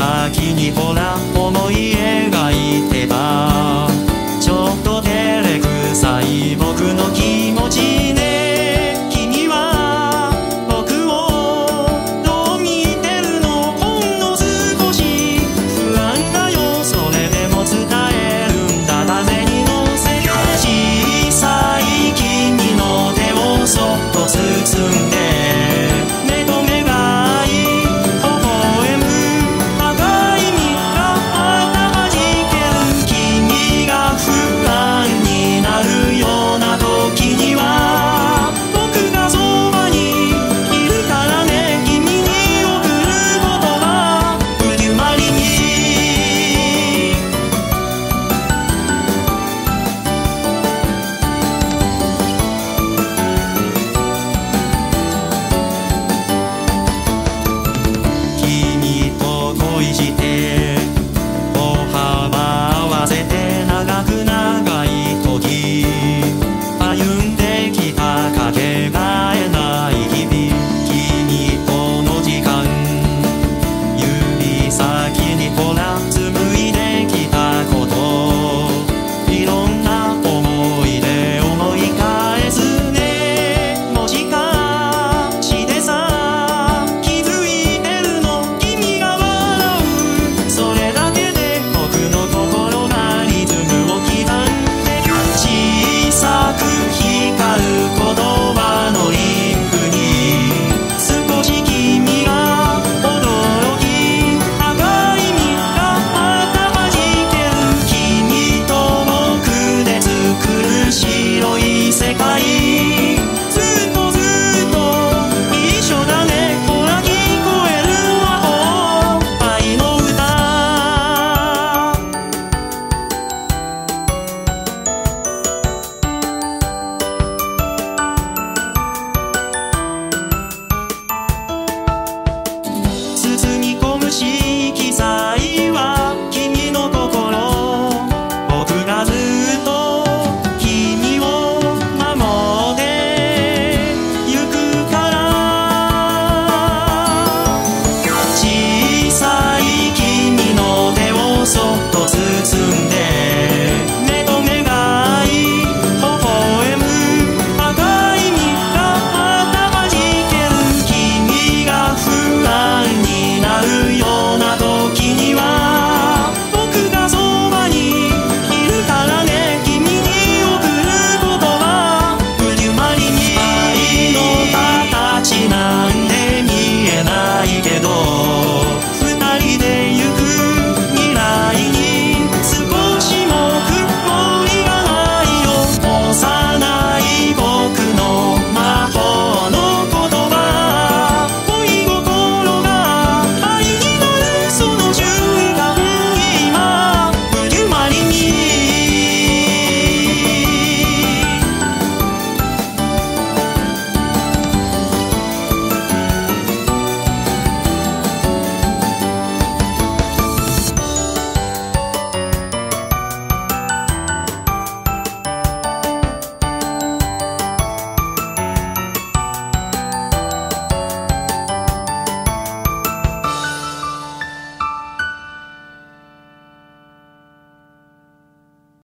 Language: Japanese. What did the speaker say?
先にほら思い描いてばちょっと照れくさい僕の気持ちね君は僕をどう見てるのほんの少し不安だよそれでも伝えるんだダメに乗せて小さい君の手をそっと包む